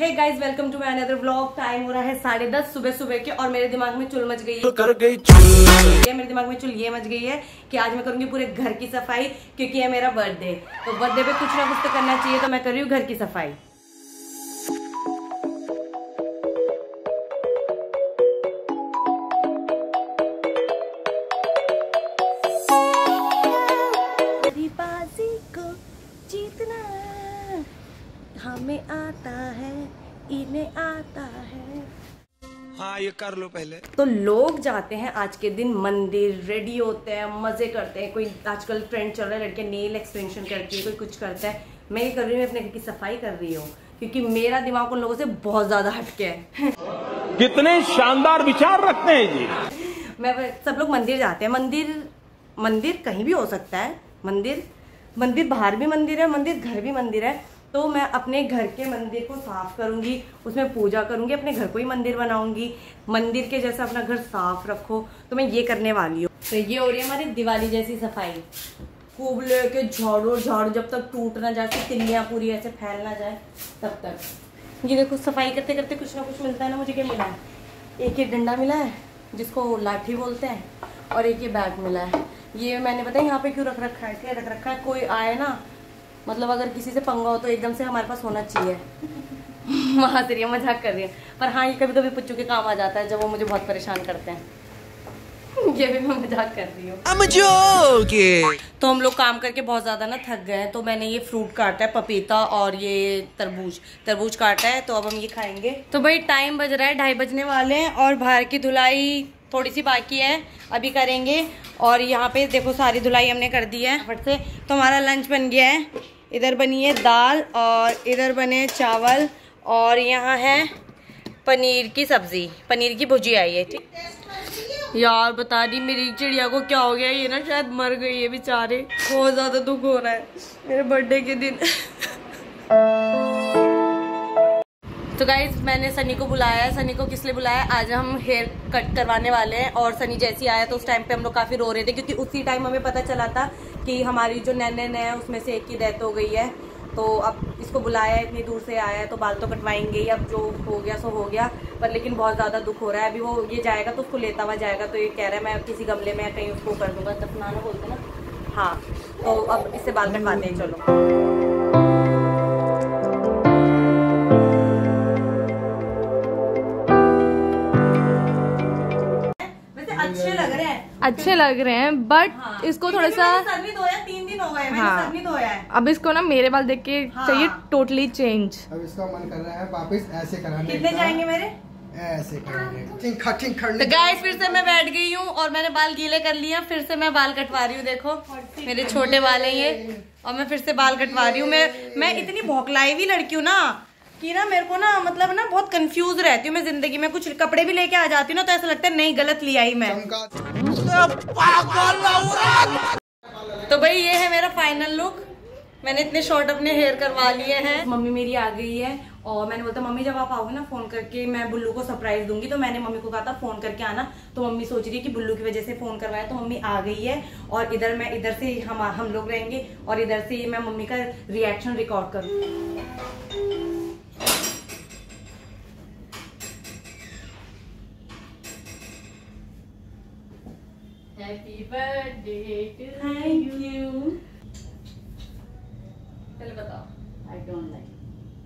Hey guys welcome to my another vlog time हो रहा है साढ़े दस सुबह सुबह के और मेरे दिमाग में चुल मच गई है। तो कर गई चुल। ये मेरे दिमाग में चुल ये मच गई है कि आज मैं करूँगी पूरे घर की सफ़ाई क्योंकि ये मेरा बर्थडे तो बर्थडे पे कुछ ना कुछ तो करना चाहिए तो मैं कर रही हूँ घर की सफ़ाई। इन्हें आता है। हाँ ये कर लो पहले। तो लोग जाते हैं आज के दिन मंदिर रेडी होते हैं मज़े करते हैं। कोई आजकल ट्रेंड चल रहा है लड़के नेल एक्सटेंशन करती है कोई कुछ करता है। मैं ये कर रही हूँ अपने घर की सफ़ाई कर रही हूँ क्योंकि मेरा दिमाग उन लोगों से बहुत ज़्यादा हटके है। कितने शानदार विचार रखते हैं जी। मैं सब लोग मंदिर जाते हैं। मंदिर मंदिर कहीं भी हो सकता है। मंदिर मंदिर बाहर भी मंदिर है मंदिर घर भी मंदिर है। तो मैं अपने घर के मंदिर को साफ़ करूँगी, उसमें पूजा करूँगी, अपने घर को ही मंदिर बनाऊँगी। मंदिर के जैसा अपना घर साफ़ रखो तो मैं ये करने वाली हूँ। तो ये हो रही है हमारी दिवाली जैसी सफ़ाई। खूब लेके झाड़ू झाड़ू, जब तक टूट ना जाए तिल्लियाँ पूरी ऐसे फैल ना जाए, तब तक। ये देखो, सफ़ाई करते करते कुछ ना कुछ मिलता है ना मुझे, क्या मिला है? एक ये डंडा मिला है, जिसको लाठी बोलते हैं, और एक ये बैग मिला है। ये मैंने बताया यहाँ पे क्यों रख रखा है रख रखा है? कोई आए ना मतलब अगर किसी से पंगा हो तो एकदम से हमारे पास होना चाहिए। वहाँ से रही मज़ाक कर रही है पर हाँ ये कभी कभी पुच्चू के काम आ जाता है जब वो मुझे बहुत परेशान करते हैं। ये भी मैं मज़ाक कर रही हूँ। तो हम लोग काम करके बहुत ज़्यादा ना थक गए हैं तो मैंने ये फ्रूट काटा है पपीता और ये तरबूज। तरबूज काटा है तो अब हम ये खाएँगे। तो भाई टाइम बज रहा है ढाई बजने वाले हैं और बाहर की धुलाई थोड़ी सी बाकी है, अभी करेंगे। और यहाँ पे देखो, सारी धुलाई हमने कर दी है। फट से। तो हमारा लंच बन गया है। इधर बनी है दाल और इधर बने चावल। और यहाँ है पनीर की सब्ज़ी। पनीर की भुजी आई है, ठीक? यार, बता दी मेरी चिड़िया को क्या हो गया? ये ना शायद मर गई है बेचारे। बहुत ज़्यादा दुख हो रहा है। मेरे बर्थडे के दिन। तो गाइज़ मैंने सनी को बुलाया। है सनी को किस लिए बुलाया? आज हम हेयर कट करवाने वाले हैं और सनी जैसी आया तो उस टाइम पे हम लोग काफ़ी रो रहे थे क्योंकि उसी टाइम हमें पता चला था कि हमारी जो नैन है, उसमें से एक की डेथ हो गई है। तो अब इसको बुलाया है इतनी दूर से आया है तो बाल तो कटवाएँगे ही। अब जो हो गया, सो हो गया। पर लेकिन बहुत ज़्यादा दुख हो रहा है। अभी वो ये जाएगा तो उसको लेता हुआ जाएगा। तो ये कह रहा है, मैं किसी गमले में कहीं उसको कर दूँगा। दफनाना बोलते ना। हाँ तो अब इससे बाल कटवाते हैं, चलो। अच्छे लग रहे हैं बट हाँ। इसको थोड़ा सा तीन दिन हो गए हाँ। है। अब इसको ना मेरे बाल देख के हाँ। चाहिए टोटली चेंज अब इसका मन कर रहा है वापस ऐसे कराने कितने जाएँगे मेरे? ऐसे खड़ने तो गाइस फिर से मैं बैठ गई हूँ और मैंने बाल गीले कर लिए फिर से मैं बाल कटवा रही हूँ देखो। मेरे छोटे बाल हैं ये। और मैं फिर से बाल कटवा रही हूँ। मैं मैं इतनी भौकलाई हुई लड़की हूँ ना कि ना मेरे को ना मतलब ना बहुत कंफ्यूज रहती हूँ मैं ज़िंदगी में। कुछ कपड़े भी लेके आ जाती हूँ ना तो ऐसा लगता है नहीं गलत लिया ही मैं। तो भाई ये है मेरा फाइनल लुक मैंने इतने शॉर्ट अपने हेयर करवा लिए हैं। मम्मी मेरी आ गई है और मैंने बोलता मम्मी, जब आप आओगे ना फ़ोन करके, मैं बुल्लू को सरप्राइज़ दूँगी। तो मैंने मम्मी को कहा था फ़ोन करके आना। तो मम्मी सोच रही है कि बुल्लू की वजह से फ़ोन करवाया तो मम्मी आ गई है और इधर मैं, इधर से हम हम लोग रहेंगे और इधर से मैं मम्मी का रिएक्शन रिकॉर्ड करूँ। Happy birthday to thank you चलो बताओ। I don't like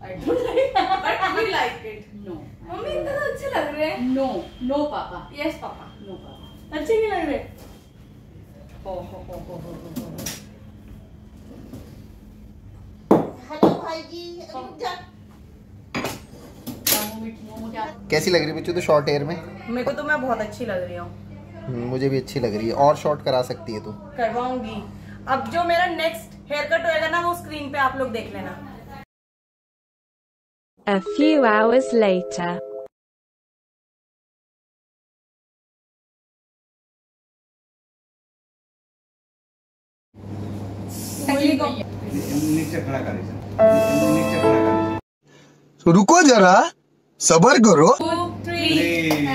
I don't like but we like it no mummy इतना तो अच्छे लग रहे हैं। No no papa. Yes papa. No papa. अच्छे नहीं लग रहे? हो हो हो हो हो हो, हो। कैसी लग रही है बच्चों तो शॉर्ट हेयर में? मेरे को तो मैं बहुत अच्छी लग रही हूँ। मुझे भी अच्छी लग रही है। और शॉर्ट करा सकती है तू। करवाऊँगी। अब जो मेरा नेक्स्ट हेयर कट होएगा ना वो स्क्रीन पे आप लोग देख लेना। A few hours later. तो रुको जरा सबर करो। Three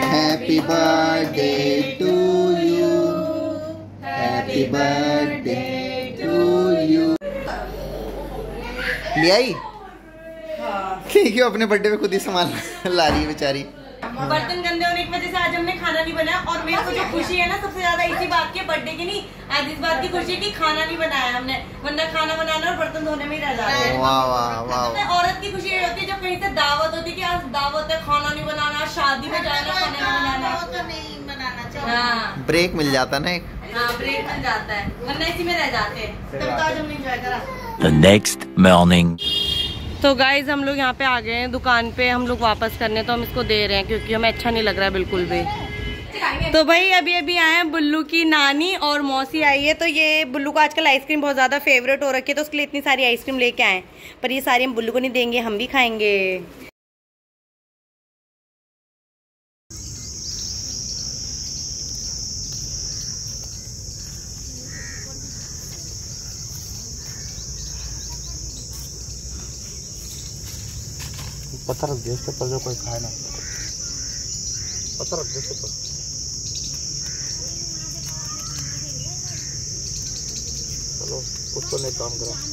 happy birthday happy birthday to you ले आई क्यों अपने बर्थडे पे खुद ही सामान ला रही है बेचारी? बर्तन गंदे होने की वजह से आज हमने खाना नहीं बनाया और मेरे को जो खुशी है ना सबसे ज़्यादा इसी बात की बर्थडे की नहीं आज इस बात की खुशी है कि खाना नहीं बनाया हमने। वरना खाना बनाना और बर्तन धोने में ही रह जाते हैं। वाह वाह वाह। है, औरत की खुशी ये होती है जब कहीं से दावत होती है कि आज दावत है खाना नहीं बनाना शादी में जाना खाना नहीं बनाना। हाँ ब्रेक मिल जाता ना एक। हाँ ब्रेक बन जाता है। वरना इसी में रह जाते हैं। तब तो आज हमने एंजॉय करा। The next morning. तो गाइज़ हम लोग यहाँ पे आ गए हैं दुकान पे। हम लोग वापस करने तो हम इसको दे रहे हैं क्योंकि हमें अच्छा नहीं लग रहा है बिल्कुल भी। तो भाई अभी अभी आए हैं बुल्लू की नानी और मौसी आई है। तो ये बुल्लू को आजकल आइसक्रीम बहुत ज़्यादा फेवरेट हो रखी है तो उसके लिए इतनी सारी आइसक्रीम लेके आए पर ये सारी हम बुल्लू को नहीं देंगे हम भी खाएँगे। पत्थर रख दिया उसके ऊपर जो कोई खाए ना। पत्थर रख दिया उसके ऊपर। चलो, उसको नहीं काम करा।